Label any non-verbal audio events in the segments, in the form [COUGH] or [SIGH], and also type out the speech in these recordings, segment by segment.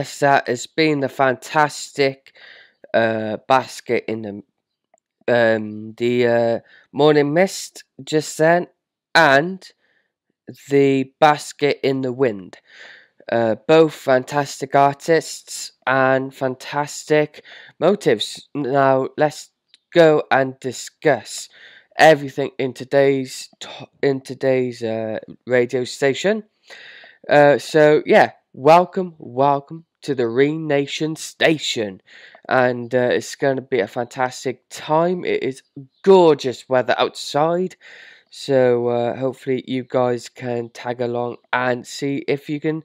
That has been the fantastic uh, basket in the um, the uh, morning mist just then, and the basket in the wind. Uh, both fantastic artists and fantastic motives. Now let's go and discuss everything in today's in today's uh, radio station. Uh, so yeah, welcome, welcome to the ReaNation station. And uh, it's going to be a fantastic time. It is gorgeous weather outside. So uh, hopefully you guys can tag along and see if you can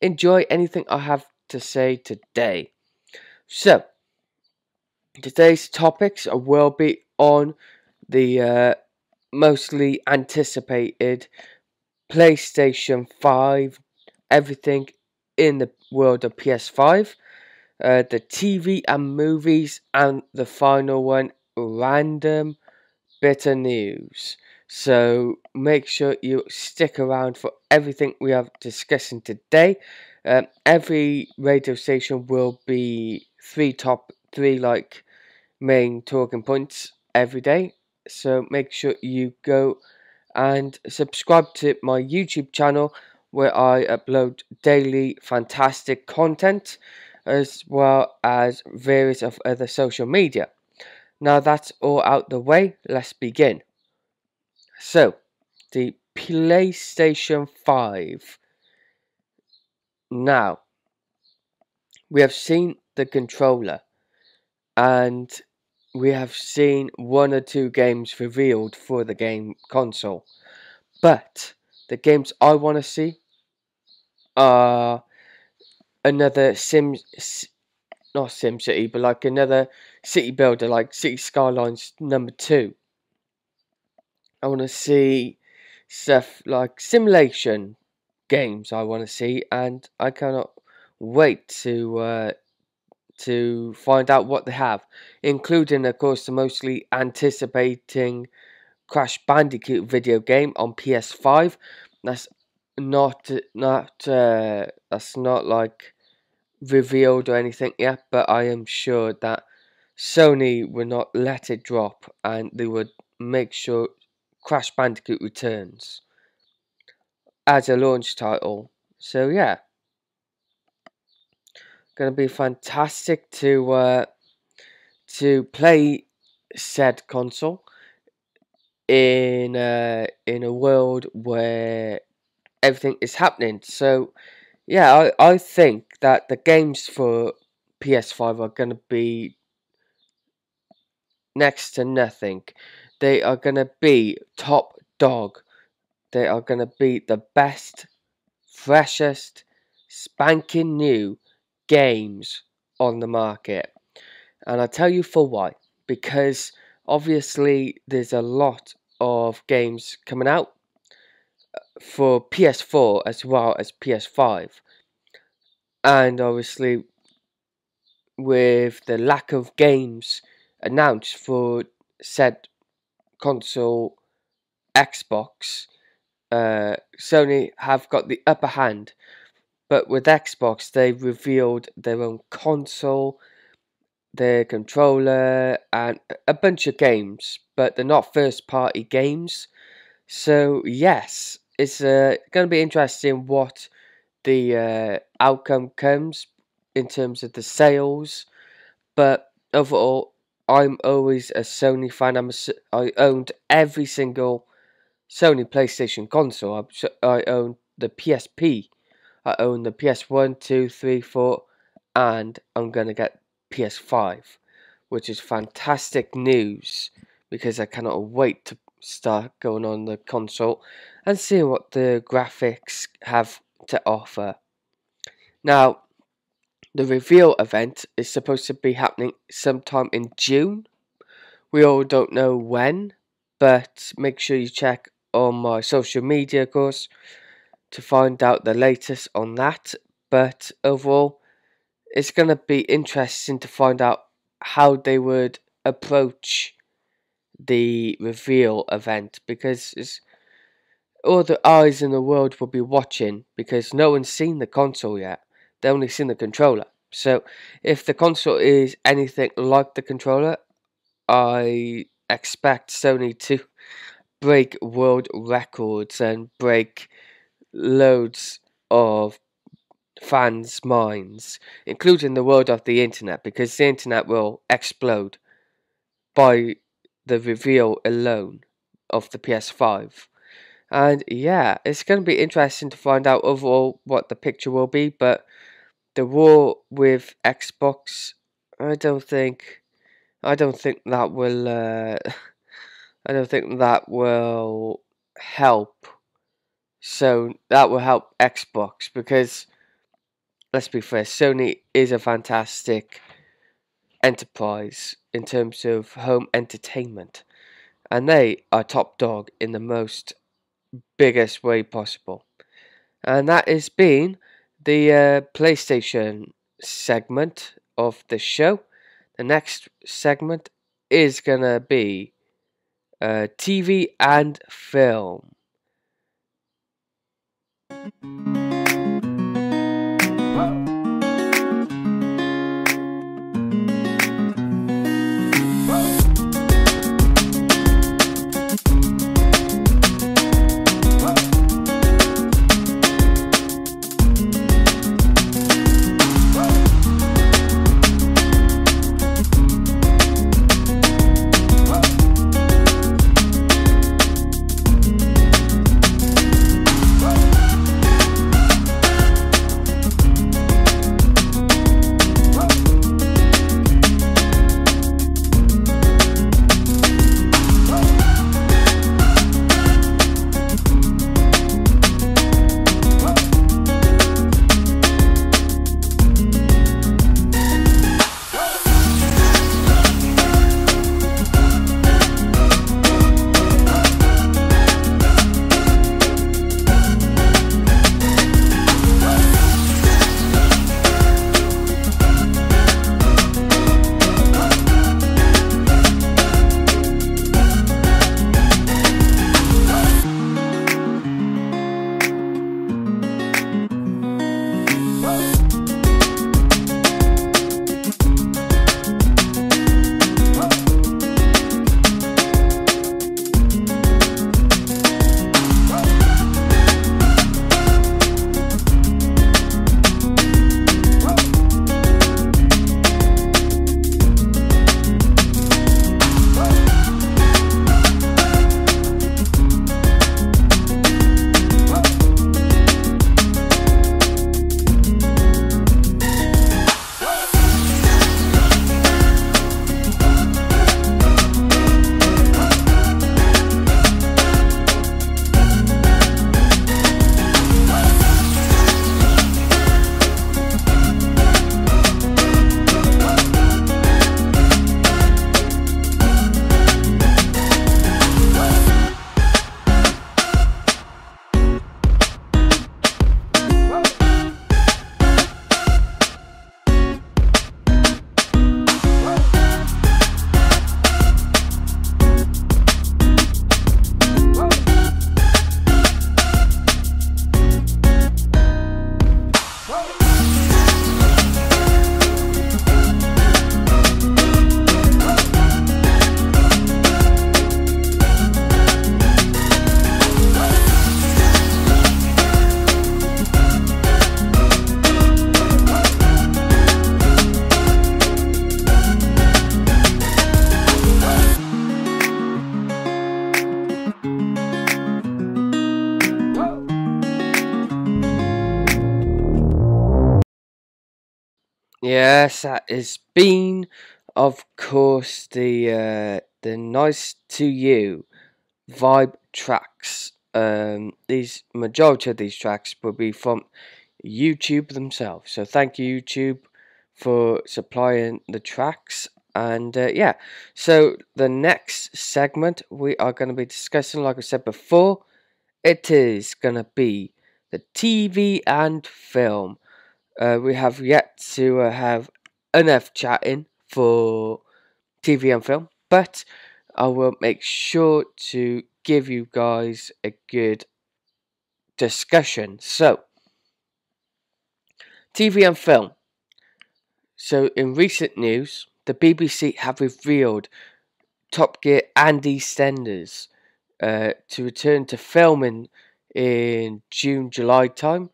enjoy anything I have to say today. So, today's topics will be on the uh, mostly anticipated PlayStation 5, everything in the world of PS5, uh, the TV and movies, and the final one, random bit of news. So make sure you stick around for everything we are discussing today. Um, every radio station will be three top three like main talking points every day. So make sure you go and subscribe to my YouTube channel where I upload daily fantastic content as well as various of other social media. Now that's all out the way, let's begin. So, the PlayStation 5. Now, we have seen the controller and we have seen one or two games revealed for the game console. But the games I want to see uh another Sim, not Sim City, but like another city builder, like City Skylines number two. I want to see stuff like simulation games. I want to see, and I cannot wait to uh, to find out what they have, including, of course, the mostly anticipating Crash Bandicoot video game on PS5. That's not not uh, that's not like revealed or anything yet, but I am sure that Sony will not let it drop and they would make sure Crash Bandicoot returns as a launch title. So yeah, gonna be fantastic to uh, to play said console in uh, in a world where everything is happening. So, yeah, I, I think that the games for PS5 are going to be next to nothing. They are going to be top dog. They are going to be the best, freshest, spanking new games on the market. And I'll tell you for why. Because obviously, there's a lot of games coming out for PS4 as well as PS5. And obviously, with the lack of games announced for said console Xbox, uh, Sony have got the upper hand. But with Xbox, they revealed their own console, their controller, and a bunch of games, but they're not first party games. So, yes, it's uh, going to be interesting what the uh, outcome comes in terms of the sales. But overall, I'm always a Sony fan. I'm a, I owned every single Sony PlayStation console. I, I owned the PSP. I own the PS1, 2, 3, 4, and I'm going to get PS5, which is fantastic news because I cannot wait to start going on the console and seeing what the graphics have to offer. Now, the reveal event is supposed to be happening sometime in June. We all don't know when, but make sure you check on my social media, of course, to find out the latest on that. But overall, it's going to be interesting to find out how they would approach the reveal event because all the eyes in the world will be watching because no one's seen the console yet. They only seen the controller. So if the console is anything like the controller, I expect Sony to break world records and break loads of fans' minds, including the world of the internet, because the internet will explode by the reveal alone of the PS5. And yeah, it's going to be interesting to find out overall what the picture will be, but the war with Xbox, I don't think, I don't think that will, uh, [LAUGHS] I don't think that will help. So that will help Xbox because let's be fair, Sony is a fantastic enterprise in terms of home entertainment, and they are top dog in the most biggest way possible. And that has been the uh, PlayStation segment of the show. The next segment is gonna be uh, TV and film. Yes, that has been, of course, the uh, the nice to you vibe tracks. Um, these majority of these tracks will be from YouTube themselves. So thank you, YouTube, for supplying the tracks. And uh, yeah, so the next segment we are going to be discussing, like I said before, it is going to be the TV and film. Uh, we have yet to uh, have enough chatting for TV and film, but I will make sure to give you guys a good discussion. So, TV and film. So, in recent news, the BBC have revealed Top Gear and EastEnders uh, to return to filming in June, July time,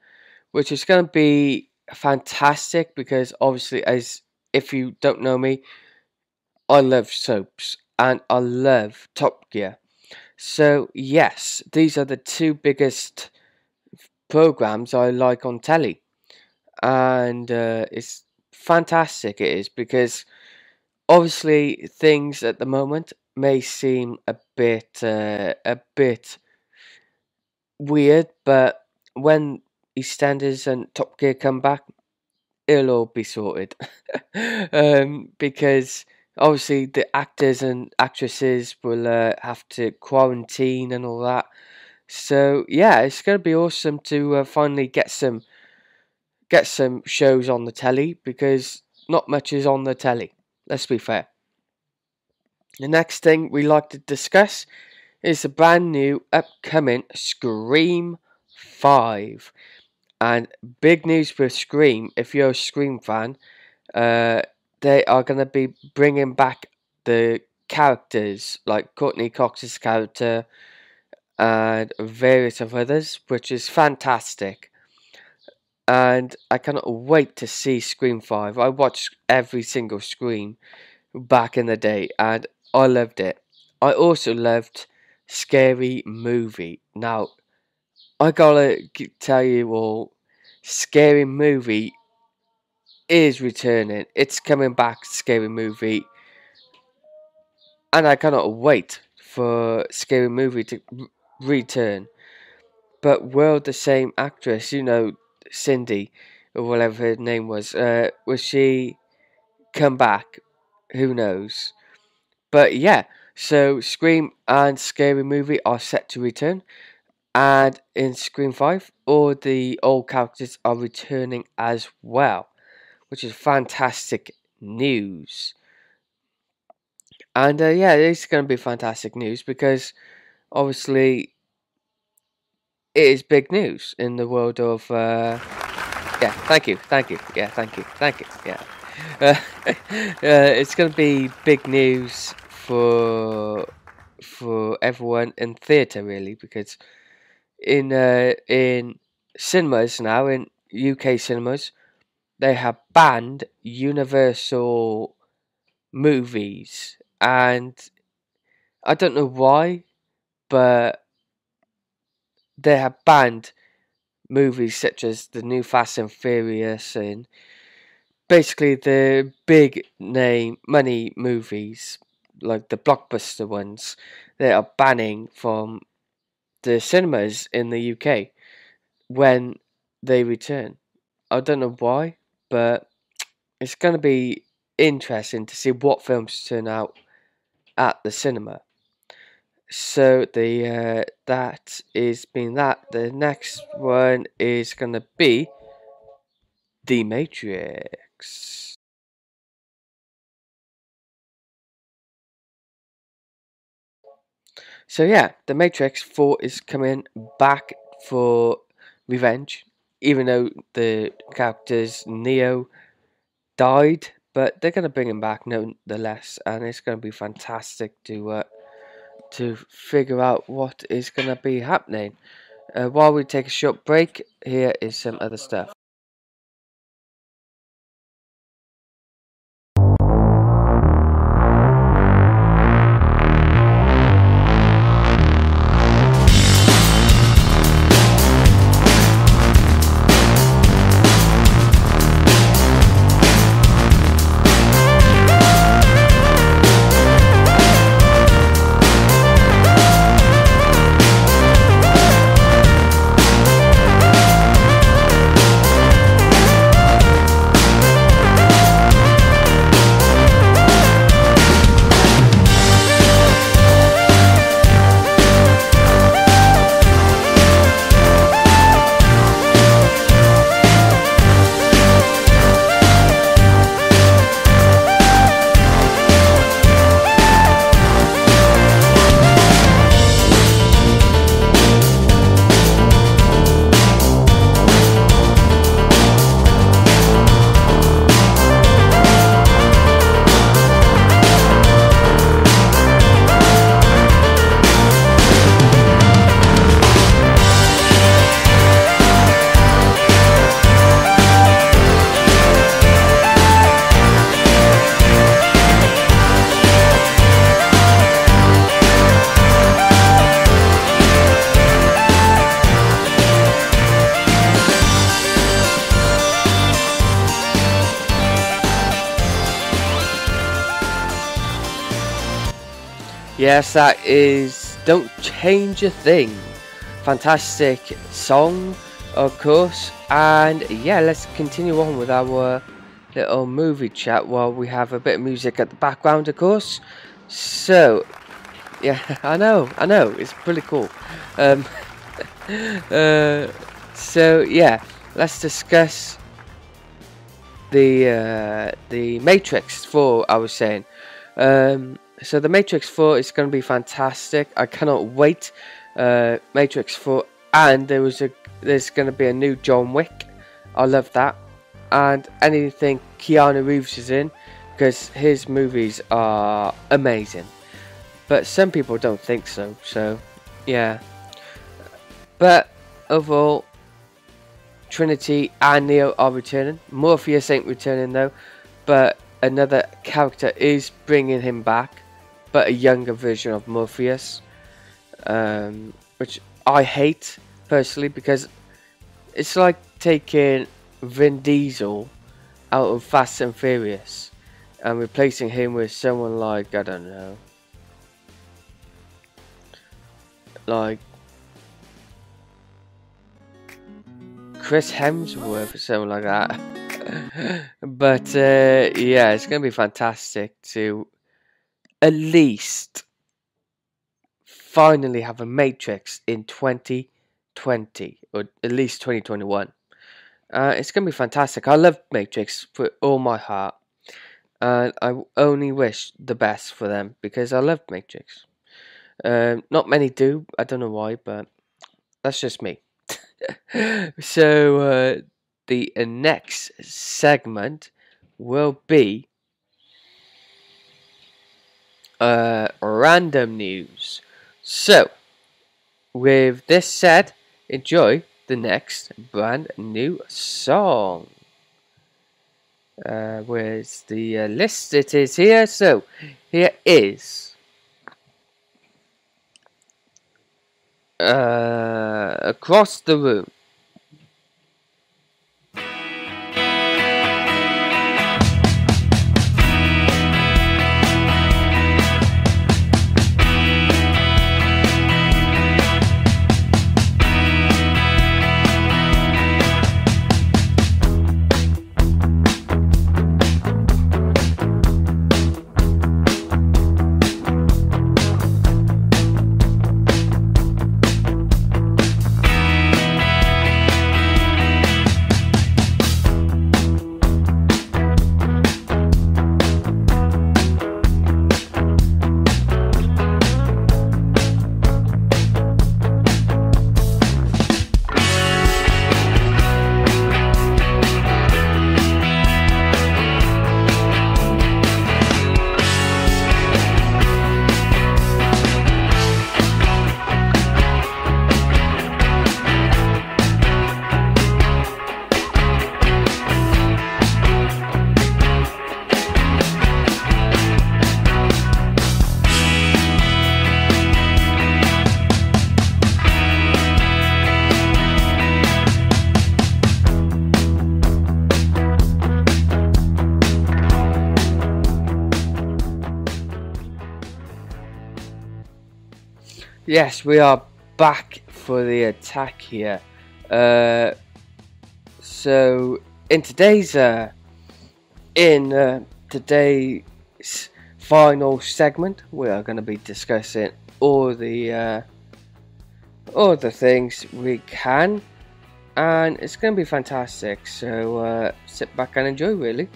which is going to be fantastic because obviously, as if you don't know me, I love soaps and I love Top Gear. So yes, these are the two biggest programs I like on telly, and uh, it's fantastic. It is because obviously things at the moment may seem a bit uh, a bit weird, but when EastEnders and Top Gear come back, it'll all be sorted. [LAUGHS] um, because obviously the actors and actresses will uh, have to quarantine and all that. So yeah, it's going to be awesome to uh, finally get some get some shows on the telly because not much is on the telly. Let's be fair. The next thing we like to discuss is the brand new upcoming Scream 5. And big news for Scream, if you're a Scream fan, uh, they are going to be bringing back the characters, like Courteney Cox's character and various of others, which is fantastic. And I cannot wait to see Scream 5. I watched every single Scream back in the day and I loved it. I also loved Scary Movie. Now, I gotta tell you all, Scary Movie is returning. It's coming back, Scary Movie. And I cannot wait for Scary Movie to return. But will the same actress, you know, Cindy, or whatever her name was, uh, will she come back? Who knows? But yeah, so Scream and Scary Movie are set to return. And in Scream 5, all the old characters are returning as well, which is fantastic news. And uh, yeah, it's going to be fantastic news because obviously it is big news in the world of. Uh, yeah, thank you, thank you, yeah, thank you, thank you, yeah. [LAUGHS] Uh, uh, it's going to be big news for for everyone in theatre really because in uh, in cinemas now in UK cinemas they have banned Universal movies. And I don't know why but they have banned movies such as the new Fast and Furious and basically the big name money movies like the blockbuster ones, they are banning from the cinemas in the UK when they return. I don't know why, but it's going to be interesting to see what films turn out at the cinema. So the uh, that is being that. The next one is going to be The Matrix. So yeah, The Matrix 4 is coming back for revenge, even though the characters Neo died, but they're gonna bring him back nonetheless, and it's gonna be fantastic to uh, to figure out what is gonna be happening. Uh, while we take a short break, here is some other stuff. Yes, that is Don't Change a Thing. Fantastic song, of course. And yeah, let's continue on with our little movie chat while we have a bit of music at the background, of course. So, yeah, [LAUGHS] I know, I know, it's pretty cool. Um, [LAUGHS] uh, so yeah, let's discuss the uh, the Matrix 4. I was saying. Um, so the Matrix 4 is going to be fantastic. I cannot wait. Uh, Matrix 4, and there was a there's going to be a new John Wick. I love that, and anything Keanu Reeves is in, because his movies are amazing. But some people don't think so. So, yeah. But overall, Trinity and Neo are returning. Morpheus ain't returning though, but another character is bringing him back but a younger version of Morpheus, um, which I hate personally because it's like taking Vin Diesel out of Fast and Furious and replacing him with someone like I don't know, like Chris Hemsworth or something like that. [LAUGHS] but uh, yeah, it's gonna be fantastic to at least finally have a Matrix in 2020 or at least 2021. Uh, it's going to be fantastic. I love Matrix with all my heart. And I only wish the best for them because I love Matrix. Um, not many do. I don't know why, but that's just me. [LAUGHS] so uh, the next segment will be uh, random news. So, with this said, enjoy the next brand new song. Uh, where's the uh, list? It is here. So, here is. Uh, across the room. Yes, we are back for the attack here. Uh, so in today's uh, in uh, today's final segment, we are going to be discussing all the uh, all the things we can, and it's going to be fantastic. So uh, sit back and enjoy, really.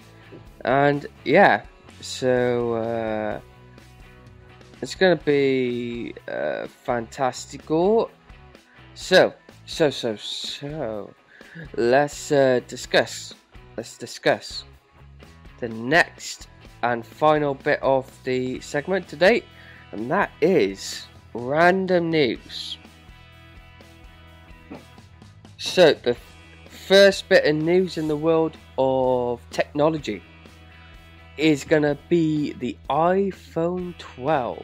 And yeah, so uh, it's going to be uh, fantastical. So, so, so, so, let's uh, discuss. Let's discuss the next and final bit of the segment today, and that is random news. So, the first bit of news in the world of technology is gonna be the iPhone 12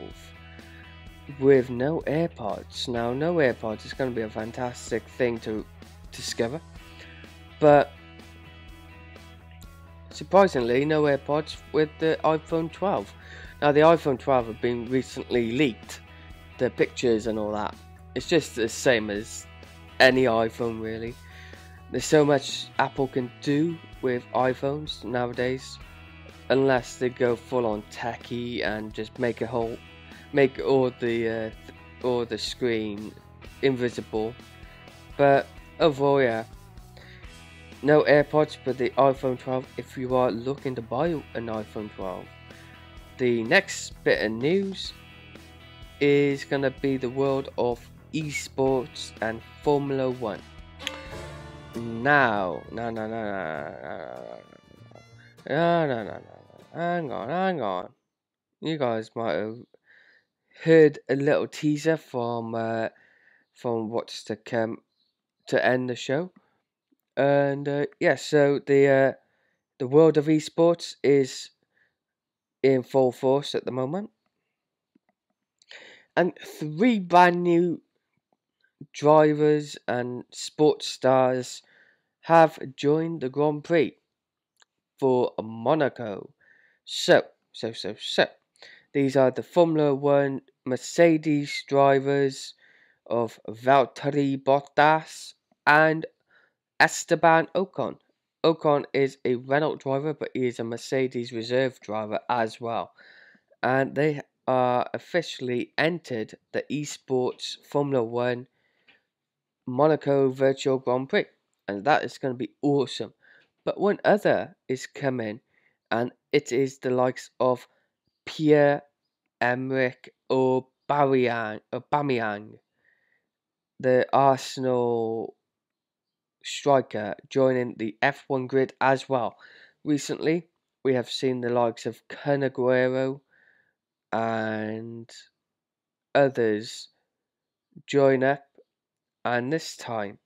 with no AirPods. Now, no AirPods is gonna be a fantastic thing to discover, but surprisingly, no AirPods with the iPhone 12. Now the iPhone 12 have been recently leaked, the pictures and all that. It's just the same as any iPhone really. There's so much Apple can do with iPhones nowadays, unless they go full on techie and just make a whole, make all the uh, all the screen invisible. But overall, yeah. No AirPods, but the iPhone 12 if you are looking to buy an iPhone 12. The next bit of news is going to be the world of esports and Formula One. Now, no, no, no, no, no, no, no, no, no, no, no, hang on, hang on. You guys might have heard a little teaser from uh, from what's to come to end the show. And uh, yeah, so the uh, the world of esports is in full force at the moment, and three brand new drivers and sports stars have joined the Grand Prix for Monaco. So, so, so, so. These are the Formula One Mercedes drivers of Valtteri Bottas and Esteban Ocon. Ocon is a Renault driver, but he is a Mercedes reserve driver as well. And they are officially entered the esports Formula One Monaco Virtual Grand Prix. And that is going to be awesome. But one other is coming, and it is the likes of Pierre Emerick Aubameyang, Aubameyang, the Arsenal striker joining the F1 grid as well. Recently, we have seen the likes of Kun Aguero and others join up, and this time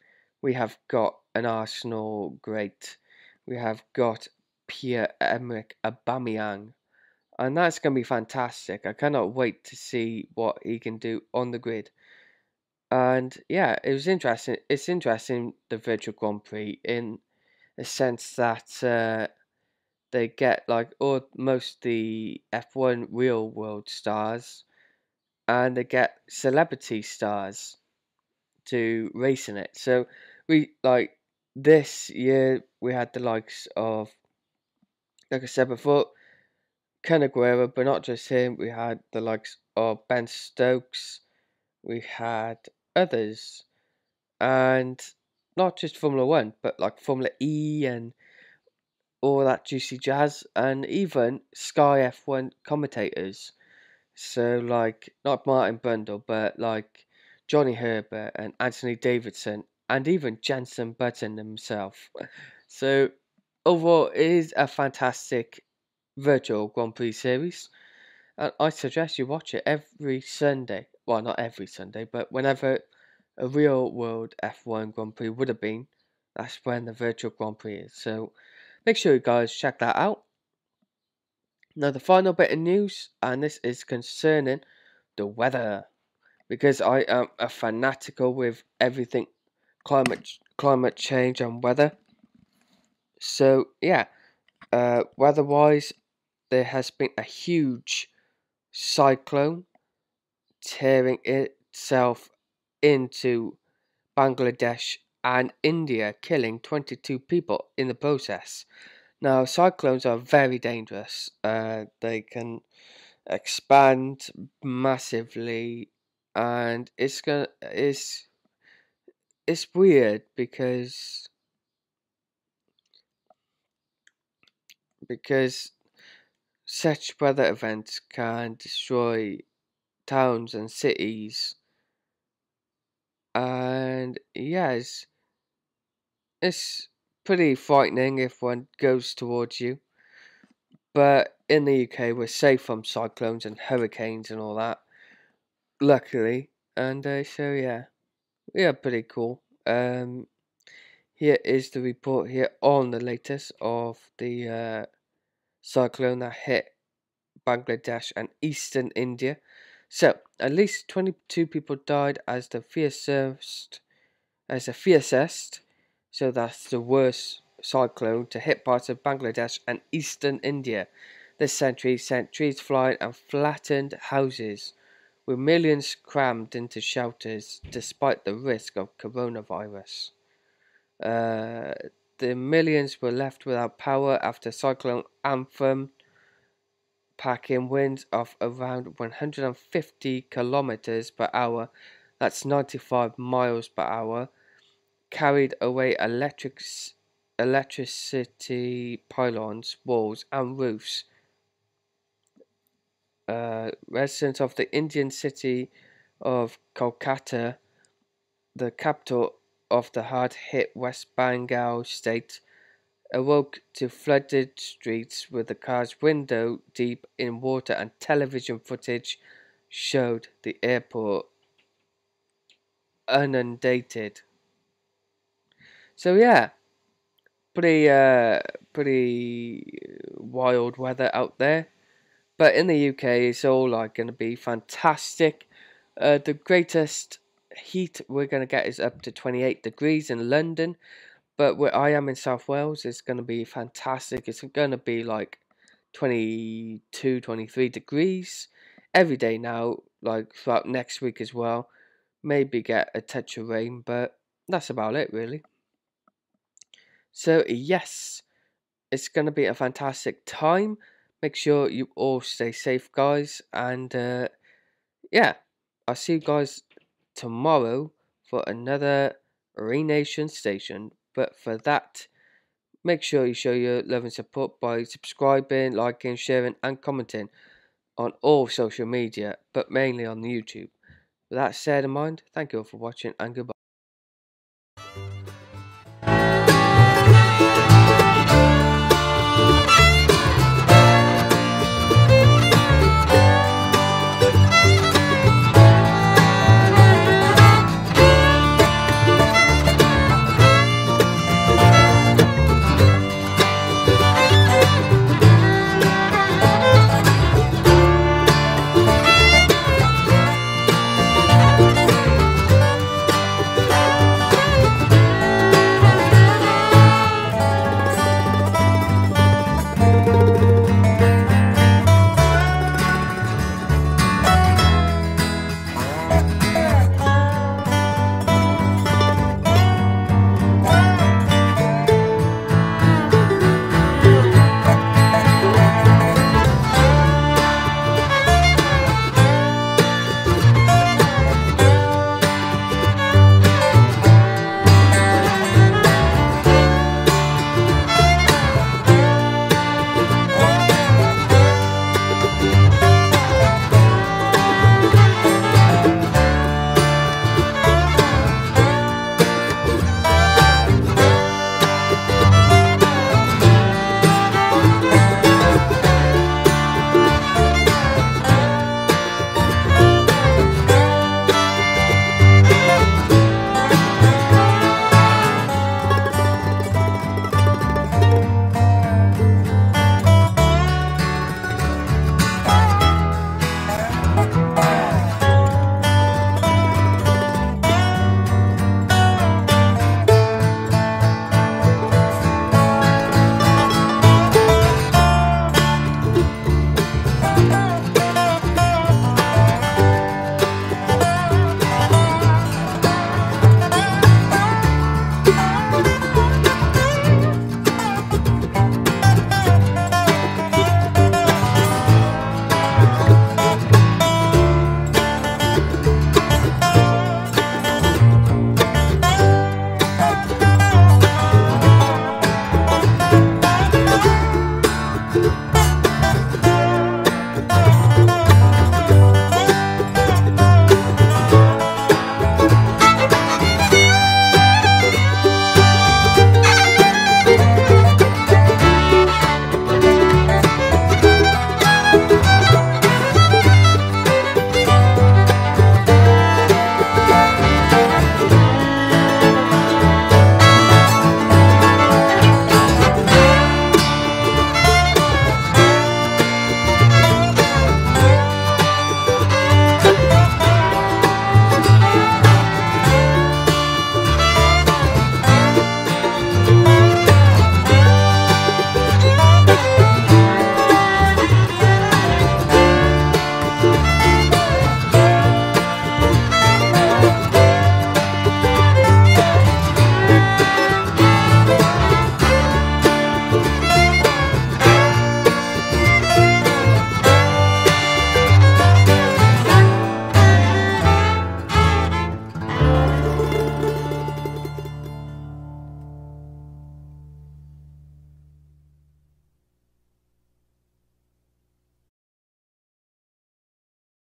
we have got an Arsenal great. We have got Pierre Emerick Aubameyang, and that's going to be fantastic. I cannot wait to see what he can do on the grid. And yeah, it was interesting. It's interesting the virtual Grand Prix in the sense that uh, they get like all most the F1 real world stars, and they get celebrity stars to race in it. So we like this year we had the likes of, like I said before, Kun Aguero, but not just him. We had the likes of Ben Stokes. We had others, and not just Formula One, but like Formula E and all that juicy jazz, and even Sky F1 commentators. So, like, not Martin Brundle, but like Johnny Herbert and Anthony Davidson, and even Jenson Button himself. [LAUGHS] So, overall, it is a fantastic virtual Grand Prix series, and I suggest you watch it every Sunday well, not every Sunday, but whenever a real world F1 Grand Prix would have been, that's when the virtual Grand Prix is. So make sure you guys check that out. Now, the final bit of news, and this is concerning the weather, because I am a fanatical with everything climate climate change and weather. So yeah, uh, weather-wise, there has been a huge cyclone tearing itself into Bangladesh and India, killing 22 people in the process. Now, cyclones are very dangerous. Uh, they can expand massively, and it's gonna it's it's weird because because such weather events can destroy towns and cities. And yes, it's pretty frightening if one goes towards you. But in the UK, we're safe from cyclones and hurricanes and all that. Luckily, and uh, so yeah, yeah, pretty cool. Um, here is the report here on the latest of the uh, cyclone that hit Bangladesh and eastern India. So, at least 22 people died as the fiercest, as the fiercest, so that's the worst cyclone to hit parts of Bangladesh and eastern India. this century sent trees flying and flattened houses, with millions crammed into shelters despite the risk of coronavirus. Uh, the millions were left without power after Cyclone Amphan, packing winds of around 150 kilometers per hour, that's 95 miles per hour, carried away electric, electricity pylons, walls, and roofs. Uh, residents of the Indian city of Kolkata, the capital of the hard-hit West Bengal state awoke to flooded streets with the car's window deep in water and television footage showed the airport inundated. So yeah, pretty uh, pretty wild weather out there. But in the UK, it's all like going to be fantastic. Uh, the greatest heat we're going to get is up to 28 degrees in London. But where I am in South Wales, it's going to be fantastic. It's going to be like 22, 23 degrees every day now, like throughout next week as well. Maybe get a touch of rain, but that's about it, really. So, yes, it's going to be a fantastic time. Make sure you all stay safe, guys. And uh, yeah, I'll see you guys tomorrow for another ReaNation Station. But for that, make sure you show your love and support by subscribing, liking, sharing, and commenting on all social media, but mainly on YouTube. With that said in mind, thank you all for watching and goodbye.